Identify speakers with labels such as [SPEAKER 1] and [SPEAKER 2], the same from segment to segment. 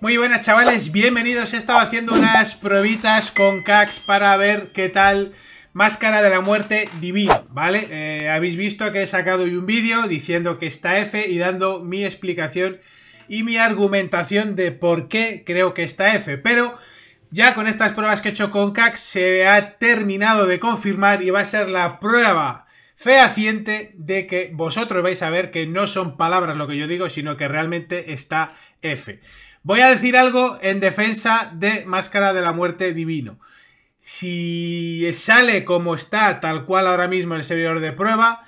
[SPEAKER 1] Muy buenas chavales, bienvenidos. He estado haciendo unas pruebitas con Cax para ver qué tal Máscara de la Muerte Divino, ¿vale? Eh, habéis visto que he sacado hoy un vídeo diciendo que está F y dando mi explicación y mi argumentación de por qué creo que está F. Pero ya con estas pruebas que he hecho con Cax se ha terminado de confirmar y va a ser la prueba fehaciente de que vosotros vais a ver que no son palabras lo que yo digo, sino que realmente está F. Voy a decir algo en defensa de Máscara de la Muerte Divino. Si sale como está, tal cual ahora mismo el servidor de prueba,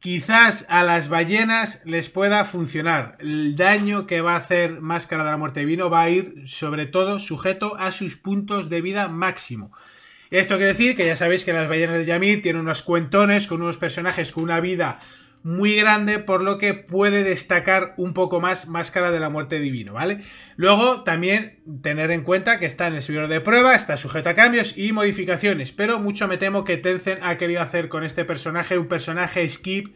[SPEAKER 1] quizás a las ballenas les pueda funcionar. El daño que va a hacer Máscara de la Muerte Divino va a ir sobre todo sujeto a sus puntos de vida máximo. Esto quiere decir que ya sabéis que las ballenas de Yamir tienen unos cuentones con unos personajes con una vida muy grande, por lo que puede destacar un poco más Máscara de la Muerte Divino, ¿vale? Luego, también tener en cuenta que está en el servidor de prueba, está sujeto a cambios y modificaciones, pero mucho me temo que Tencent ha querido hacer con este personaje un personaje skip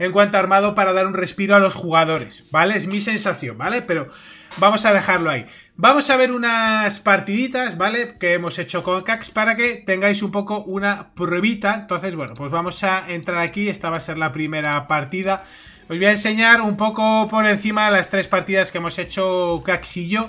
[SPEAKER 1] en cuanto a armado para dar un respiro a los jugadores, ¿vale? Es mi sensación, ¿vale? Pero vamos a dejarlo ahí. Vamos a ver unas partiditas, ¿vale? Que hemos hecho con Cax para que tengáis un poco una pruebita. Entonces, bueno, pues vamos a entrar aquí. Esta va a ser la primera partida. Os voy a enseñar un poco por encima las tres partidas que hemos hecho Cax y yo,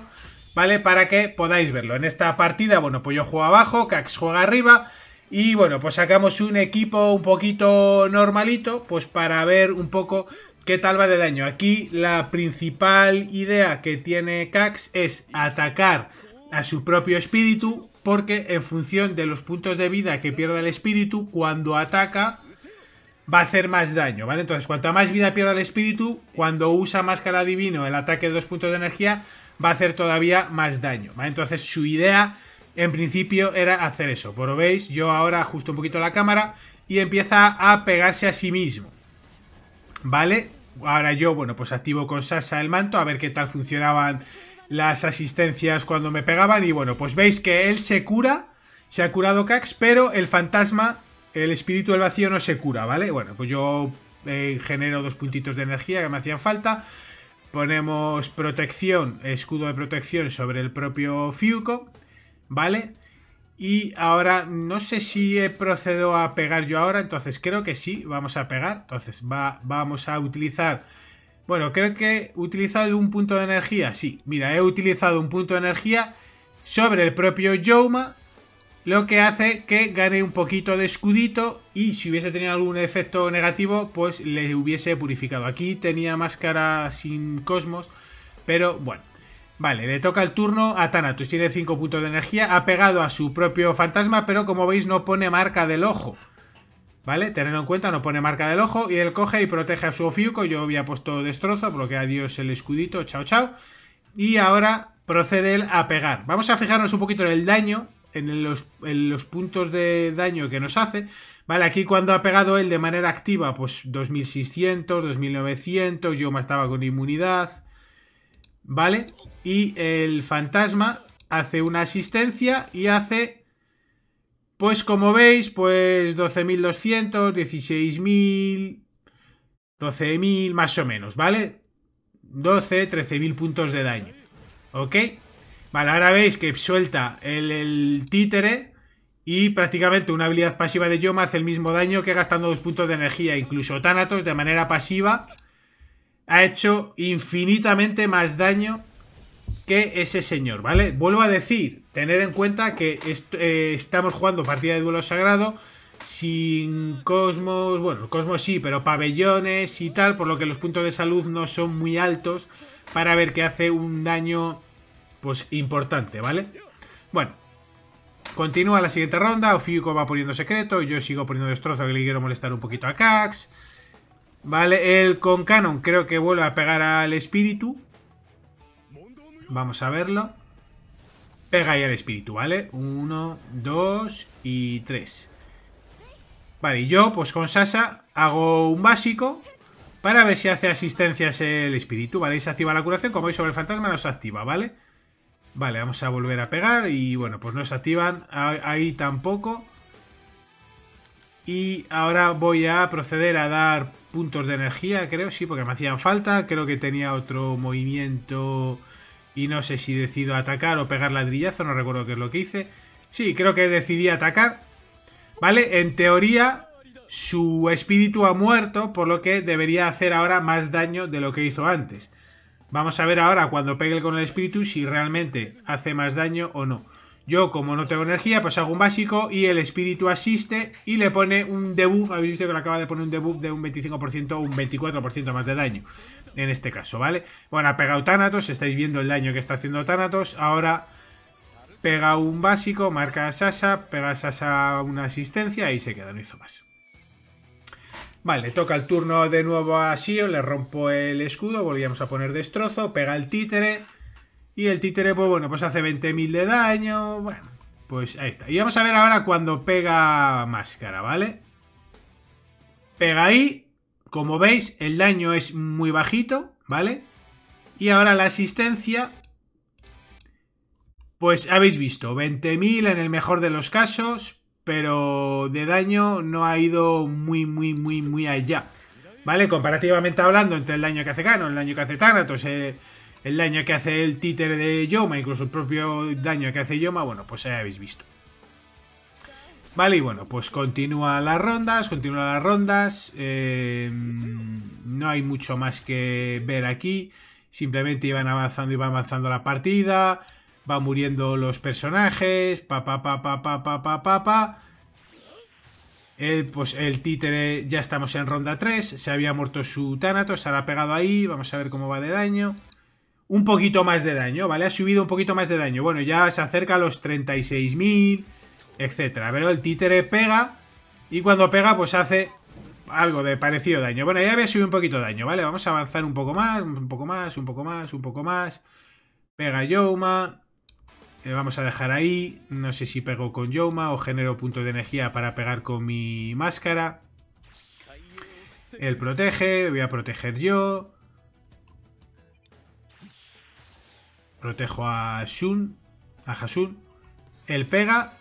[SPEAKER 1] ¿vale? Para que podáis verlo. En esta partida, bueno, pues yo juego abajo, Cax juega arriba. Y bueno, pues sacamos un equipo un poquito normalito, pues para ver un poco ¿Qué tal va de daño? Aquí la principal idea que tiene Cax es atacar a su propio espíritu porque en función de los puntos de vida que pierda el espíritu, cuando ataca va a hacer más daño, ¿vale? Entonces, cuanto más vida pierda el espíritu, cuando usa máscara divino el ataque de dos puntos de energía, va a hacer todavía más daño, ¿vale? Entonces, su idea, en principio, era hacer eso. Por lo veis, yo ahora ajusto un poquito la cámara y empieza a pegarse a sí mismo, ¿vale? Ahora yo, bueno, pues activo con Sasa el manto, a ver qué tal funcionaban las asistencias cuando me pegaban. Y bueno, pues veis que él se cura, se ha curado Cax, pero el fantasma, el espíritu del vacío no se cura, ¿vale? Bueno, pues yo eh, genero dos puntitos de energía que me hacían falta. Ponemos protección, escudo de protección sobre el propio Fiuco, ¿vale? Y ahora no sé si procedo a pegar yo ahora, entonces creo que sí, vamos a pegar. Entonces va, vamos a utilizar... Bueno, creo que he utilizado un punto de energía, sí. Mira, he utilizado un punto de energía sobre el propio Yoma, lo que hace que gane un poquito de escudito y si hubiese tenido algún efecto negativo, pues le hubiese purificado. Aquí tenía máscara sin cosmos, pero bueno. Vale, le toca el turno a Thanatos, tiene 5 puntos de energía, ha pegado a su propio fantasma, pero como veis no pone marca del ojo. ¿Vale? Tenedlo en cuenta, no pone marca del ojo y él coge y protege a su Ofiuco, yo había puesto destrozo, por lo que adiós el escudito, chao chao. Y ahora procede él a pegar. Vamos a fijarnos un poquito en el daño, en los, en los puntos de daño que nos hace. Vale, aquí cuando ha pegado él de manera activa, pues 2600, 2900, yo me estaba con inmunidad... ¿Vale? Y el fantasma hace una asistencia y hace, pues como veis, pues 12.200, 16.000, 12.000 más o menos, ¿vale? 12, 13.000 puntos de daño. ¿Ok? Vale, ahora veis que suelta el, el, títere y prácticamente una habilidad pasiva de Yoma hace el mismo daño que gastando dos puntos de energía. Incluso Thanatos de manera pasiva ha hecho infinitamente más daño que ese señor, ¿vale? Vuelvo a decir, tener en cuenta que eh, estamos jugando partida de duelo sagrado sin cosmos, bueno, cosmos sí, pero pabellones y tal, por lo que los puntos de salud no son muy altos para ver que hace un daño, pues, importante, ¿vale? Bueno, continúa la siguiente ronda, Ofiuco va poniendo secreto, yo sigo poniendo destrozo que le quiero molestar un poquito a Cax... Vale, el con Canon creo que vuelve a pegar al espíritu. Vamos a verlo. Pega ahí al espíritu, ¿vale? Uno, dos y tres. Vale, y yo, pues con Sasa, hago un básico para ver si hace asistencias el espíritu, ¿vale? Y se activa la curación, como veis sobre el fantasma no se activa, ¿vale? Vale, vamos a volver a pegar y bueno, pues no se activan ahí tampoco. Y ahora voy a proceder a dar puntos de energía, creo, sí, porque me hacían falta. Creo que tenía otro movimiento Y no sé si decido atacar o pegar ladrillazo, no recuerdo qué es lo que hice. Sí, creo que decidí atacar. ¿Vale? En teoría, su espíritu ha muerto, por lo que debería hacer ahora más daño de lo que hizo antes. Vamos a ver ahora cuando pegue con el espíritu si realmente hace más daño o no. Yo, como no tengo energía, pues hago un básico y el espíritu asiste y le pone un debuff. Habéis visto que le acaba de poner un debuff de un 25% o un 24% más de daño. En este caso, ¿vale? Bueno, ha pegado Thanatos, estáis viendo el daño que está haciendo Thanatos. Ahora pega un básico, marca a Sasa, pega a Sasa una asistencia y se queda, no hizo más. Vale, toca el turno de nuevo a Sion, le rompo el escudo, volvíamos a poner destrozo, pega el títere y el títere, pues bueno, pues hace 20.000 de daño. Bueno, pues ahí está. Y vamos a ver ahora cuando pega máscara, ¿vale? Pega ahí. Como veis, el daño es muy bajito, ¿vale? Y ahora la asistencia... Pues habéis visto, 20.000 en el mejor de los casos, pero de daño no ha ido muy, muy, muy, muy allá. ¿Vale? Comparativamente hablando, entre el daño que hace Canon, el daño que hace Thanatos, eh, el daño que hace el títere de Yoma, incluso el propio daño que hace Yoma, bueno, pues ya habéis visto. Vale, y bueno, pues continúa las rondas, continúa las rondas. Eh, no hay mucho más que ver aquí. Simplemente iban avanzando y va avanzando la partida. Va muriendo los personajes. Pa, pa, pa, pa, pa. El, pues el títere ya estamos en ronda 3. Se había muerto su Thanatos. Ha pegado ahí. Vamos a ver cómo va de daño un poquito más de daño, ¿vale? Ha subido un poquito más de daño. Bueno, ya se acerca a los 36.000, etcétera. Pero el títere pega y cuando pega pues hace algo de parecido daño. Bueno, ya había subido un poquito de daño, ¿vale? Vamos a avanzar un poco más, un poco más, un poco más, un poco más. Pega Yoma. Le vamos a dejar ahí. No sé si pego con Yoma o genero punto de energía para pegar con mi máscara. Él protege, voy a proteger yo. Protejo a Shun, a Hasun. Él pega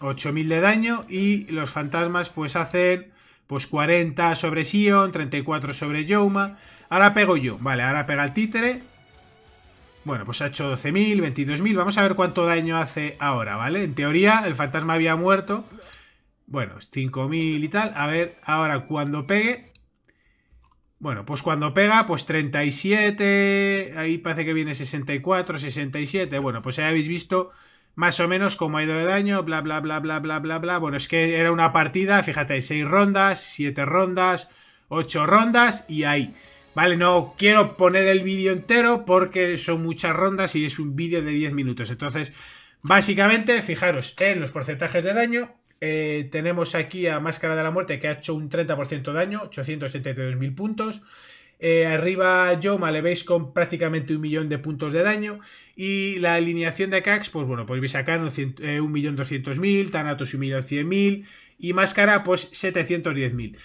[SPEAKER 1] 8000 de daño y los fantasmas pues hacen pues 40 sobre Sion, 34 sobre Yoma. Ahora pego yo, vale, ahora pega el títere. Bueno, pues ha hecho 12.000, 22.000. Vamos a ver cuánto daño hace ahora, ¿vale? En teoría el fantasma había muerto. Bueno, 5.000 y tal. A ver, ahora cuando pegue... Bueno, pues cuando pega, pues 37, ahí parece que viene 64, 67, bueno, pues ya habéis visto más o menos cómo ha ido de daño, bla, bla, bla, bla, bla, bla, bla. Bueno, es que era una partida, fíjate, 6 rondas, 7 rondas, 8 rondas y ahí. Vale, no quiero poner el vídeo entero porque son muchas rondas y es un vídeo de 10 minutos. Entonces, básicamente, fijaros en los porcentajes de daño, eh, tenemos aquí a Máscara de la Muerte que ha hecho un 30% de daño, 872.000 puntos. Eh, arriba Yoma le veis con prácticamente un millón de puntos de daño. Y la alineación de Cax, pues bueno, veis acá un 1.200.000, eh, Thanatos 1.100.000 y Máscara pues 710.000.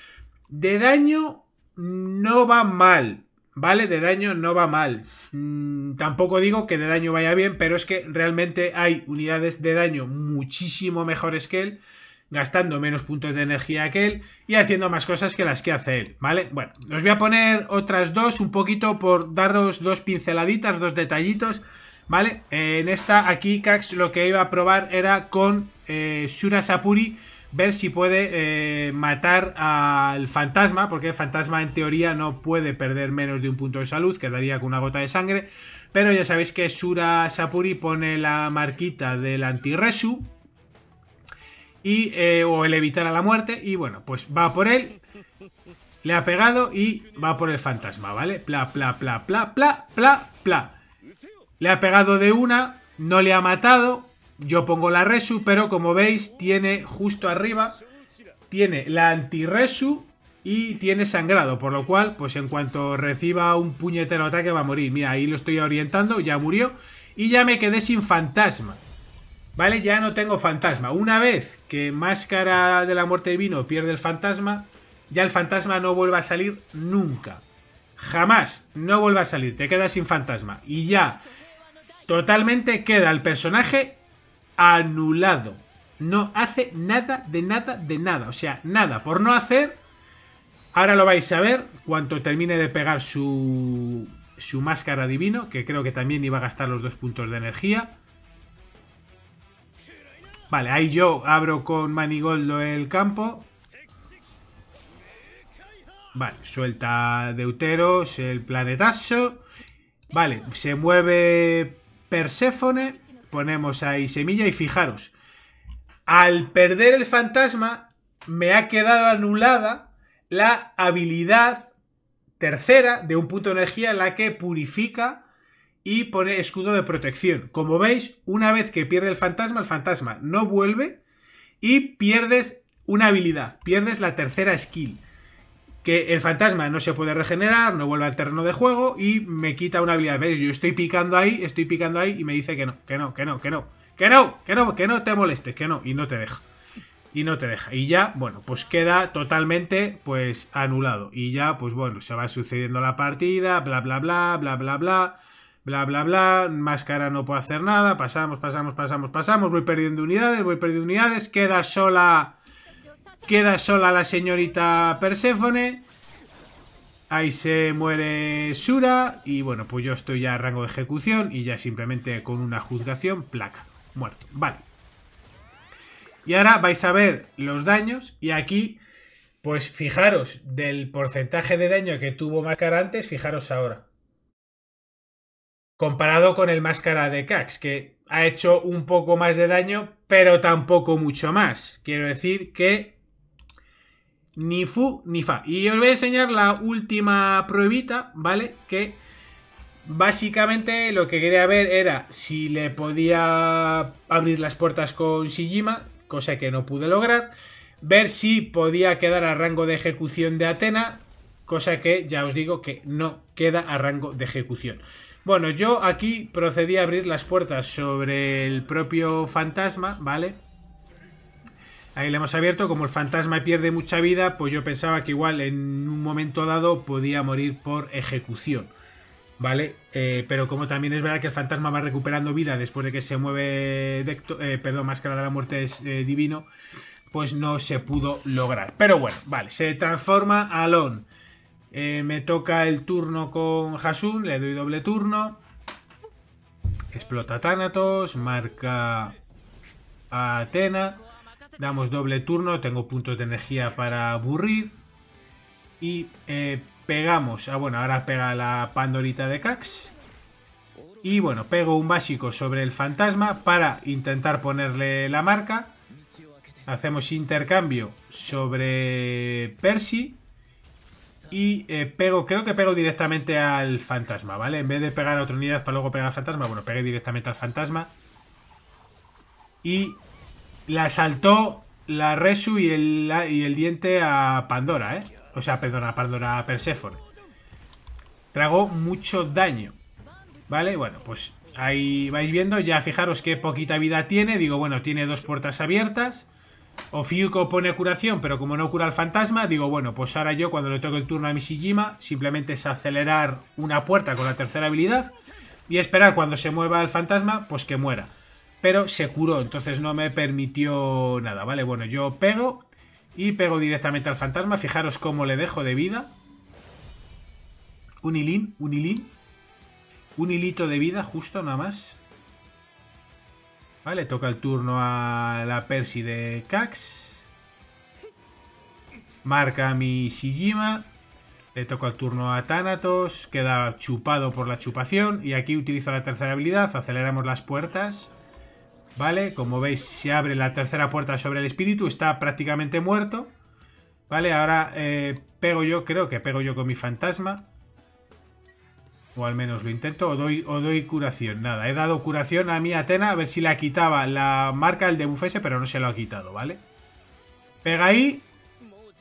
[SPEAKER 1] De daño no va mal, ¿vale? De daño no va mal. Mm, tampoco digo que de daño vaya bien, pero es que realmente hay unidades de daño muchísimo mejores que él gastando menos puntos de energía que él y haciendo más cosas que las que hace él, ¿vale? Bueno, os voy a poner otras dos un poquito por daros dos pinceladitas, dos detallitos, ¿vale? en esta, aquí Cax lo que iba a probar era con eh, Shura Sapuri ver si puede eh, matar al fantasma, porque el fantasma en teoría no puede perder menos de un punto de salud, quedaría con una gota de sangre, pero ya sabéis que Shura Sapuri pone la marquita del anti-resu, y, eh, o el evitar a la muerte. Y bueno, pues va por él. Le ha pegado y va por el fantasma, ¿vale? Pla, pla, pla, pla, pla, pla, pla. Le ha pegado de una, no le ha matado. Yo pongo la resu, pero como veis, tiene justo arriba, tiene la anti-resu y tiene sangrado. Por lo cual, pues en cuanto reciba un puñetero ataque va a morir. Mira, ahí lo estoy orientando, ya murió. Y ya me quedé sin fantasma. ¿Vale? Ya no tengo fantasma. Una vez que Máscara de la Muerte Divino pierde el fantasma, ya el fantasma no vuelve a salir nunca. Jamás no vuelve a salir. Te quedas sin fantasma. Y ya totalmente queda el personaje anulado. No hace nada de nada de nada. O sea, nada. Por no hacer... Ahora lo vais a ver cuando termine de pegar su su máscara divino, que creo que también iba a gastar los dos puntos de energía. Vale, ahí yo abro con Manigoldo el campo. Vale, suelta Deuteros, el planetazo. Vale, se mueve Perséfone. Ponemos ahí semilla y fijaros. Al perder el fantasma, me ha quedado anulada la habilidad tercera de un punto de energía en la que purifica y pone escudo de protección. Como veis, una vez que pierde el fantasma, el fantasma no vuelve y pierdes una habilidad, pierdes la tercera skill. Que el fantasma no se puede regenerar, no vuelve al terreno de juego y me quita una habilidad. ¿Veis? Yo estoy picando ahí, estoy picando ahí y me dice que no, que no, que no, que no, que no, que no, que no te molestes, que no, y no te deja y no te deja. Y ya, bueno, pues queda totalmente, pues, anulado. Y ya, pues bueno, se va sucediendo la partida, bla, bla, bla, bla, bla, bla, bla, bla, bla. Máscara no puede hacer nada. Pasamos, pasamos, pasamos, pasamos. Voy perdiendo unidades, voy perdiendo unidades. Queda sola... Queda sola la señorita Perséfone. Ahí se muere Sura. Y bueno, pues yo estoy ya a rango de ejecución. Y ya simplemente con una juzgación, placa. Muerto. Vale. Y ahora vais a ver los daños y aquí, pues fijaros del porcentaje de daño que tuvo Máscara antes, fijaros ahora. Comparado con el Máscara de Cax, que ha hecho un poco más de daño, pero tampoco mucho más. Quiero decir que ni fu ni fa. Y os voy a enseñar la última pruebita, ¿vale? Que básicamente lo que quería ver era si le podía abrir las puertas con Shijima cosa que no pude lograr. Ver si podía quedar a rango de ejecución de Atena, cosa que ya os digo que no queda a rango de ejecución. Bueno, yo aquí procedí a abrir las puertas sobre el propio fantasma, ¿vale? Ahí le hemos abierto, como el fantasma pierde mucha vida, pues yo pensaba que igual en un momento dado podía morir por ejecución. ¿Vale? Eh, pero como también es verdad que el fantasma va recuperando vida después de que se mueve, eh, perdón, Máscara de la Muerte es eh, divino, pues no se pudo lograr. Pero bueno, vale, se transforma a Alon. Me toca el turno con Hasun, le doy doble turno. Explota Thanatos, marca a Atena. Damos doble turno, tengo puntos de energía para aburrir. Y Pegamos. Ah, bueno, ahora pega la Pandorita de Cax. Y bueno, pego un básico sobre el fantasma para intentar ponerle la marca. Hacemos intercambio sobre Percy. Y eh, pego, creo que pego directamente al fantasma, ¿vale? En vez de pegar a otra unidad para luego pegar al fantasma, bueno, pegué directamente al fantasma. Y la saltó la Resu y el, y el diente a Pandora, ¿eh? O sea, perdona, Pandora Persephone. Trago mucho daño. ¿Vale? Bueno, pues ahí vais viendo. Ya fijaros qué poquita vida tiene. Digo, bueno, tiene dos puertas abiertas. Ofiuco pone curación, pero como no cura al fantasma, digo, bueno, pues ahora yo cuando le toque el turno a Mishijima, simplemente es acelerar una puerta con la tercera habilidad y esperar cuando se mueva el fantasma, pues que muera. Pero se curó, entonces no me permitió nada, ¿vale? Bueno, yo pego y pego directamente al fantasma. Fijaros cómo le dejo de vida. Un hilín, un hilín. Un hilito de vida, justo nada más. Vale, toca el turno a la Percy de Cax. Marca mi Shijima. Le toca el turno a Thanatos. Queda chupado por la chupación. Y aquí utilizo la tercera habilidad. Aceleramos las puertas. ¿Vale? Como veis, se abre la tercera puerta sobre el espíritu, está prácticamente muerto. ¿Vale? Ahora eh, pego yo, creo que pego yo con mi fantasma. O al menos lo intento, o doy, o doy curación. Nada, he dado curación a mi Atena, a ver si la quitaba la marca del ese pero no se lo ha quitado, ¿vale? Pega ahí.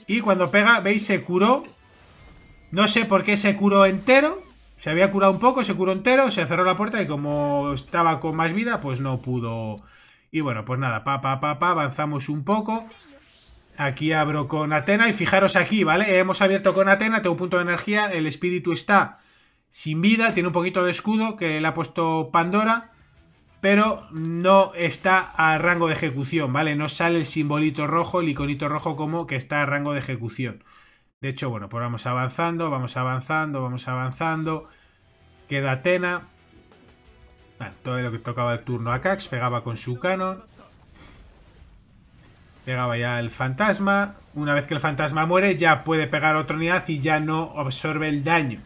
[SPEAKER 1] Y cuando pega, veis, se curó. No sé por qué se curó entero. Se había curado un poco, se curó entero, se cerró la puerta y como estaba con más vida, pues no pudo... Y bueno, pues nada, pa, pa, pa, pa, avanzamos un poco. Aquí abro con Atena y fijaros aquí, ¿vale? Hemos abierto con Atena, tengo un punto de energía, el espíritu está sin vida, tiene un poquito de escudo que le ha puesto Pandora, pero no está a rango de ejecución, ¿vale? No sale el simbolito rojo, el iconito rojo como que está a rango de ejecución. De hecho, bueno, pues vamos avanzando, vamos avanzando, vamos avanzando. Queda Atena. todo lo que tocaba el turno a Cax. Pegaba con su canon. Pegaba ya el fantasma. Una vez que el fantasma muere, ya puede pegar otra unidad y ya no absorbe el daño.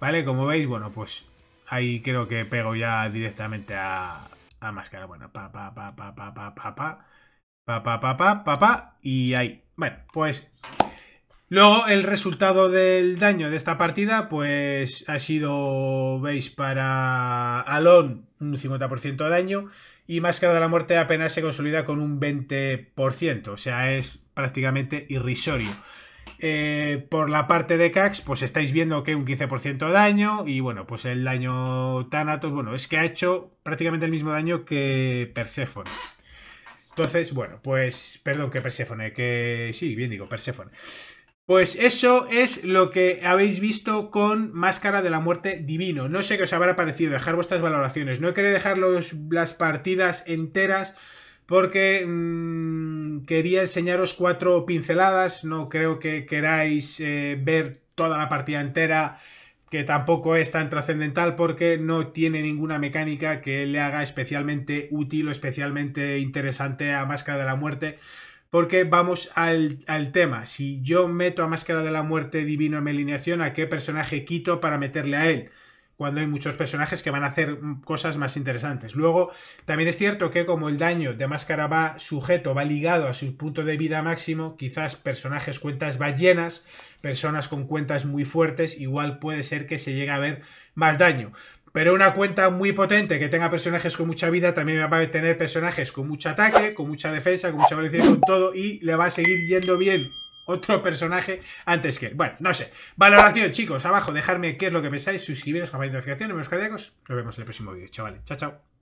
[SPEAKER 1] ¿Vale? Como veis, bueno, pues ahí creo que pego ya directamente a, a máscara. Bueno, pa, pa, pa, pa, pa, pa, pa, pa. Pa, pa, pa, pa, pa, pa. Y ahí. Bueno, pues Luego el resultado del daño de esta partida pues ha sido, veis, para Alon un 50% de daño y Máscara de la Muerte apenas se consolida con un 20%, o sea, es prácticamente irrisorio. Eh, por la parte de Cax, pues estáis viendo que un 15% de daño y bueno, pues el daño Thanatos, bueno, es que ha hecho prácticamente el mismo daño que Persephone. Entonces, bueno, pues, perdón, que Persephone, que sí, bien digo, Persephone. Pues eso es lo que habéis visto con Máscara de la Muerte Divino. No sé qué os habrá parecido, dejar vuestras valoraciones. No querido dejar las partidas enteras porque mm, quería enseñaros cuatro pinceladas. No creo que queráis eh, ver toda la partida entera, que tampoco es tan trascendental porque no tiene ninguna mecánica que le haga especialmente útil o especialmente interesante a Máscara de la Muerte porque vamos al, tema. Si yo meto a Máscara de la Muerte Divino en mi alineación, ¿a qué personaje quito para meterle a él? Cuando hay muchos personajes que van a hacer cosas más interesantes. Luego, también es cierto que como el daño de máscara va sujeto, va ligado a su punto de vida máximo, quizás personajes cuentas ballenas, personas con cuentas muy fuertes, igual puede ser que se llegue a ver más daño. Pero una cuenta muy potente que tenga personajes con mucha vida también va a tener personajes con mucho ataque, con mucha defensa, con mucha velocidad, con todo y le va a seguir yendo bien otro personaje antes que él. Bueno, no sé. Valoración, chicos, abajo, dejadme qué es lo que pensáis, suscribiros, compartir notificaciones, menos cardíacos. Nos vemos en el próximo vídeo, chavales. Chao, chao.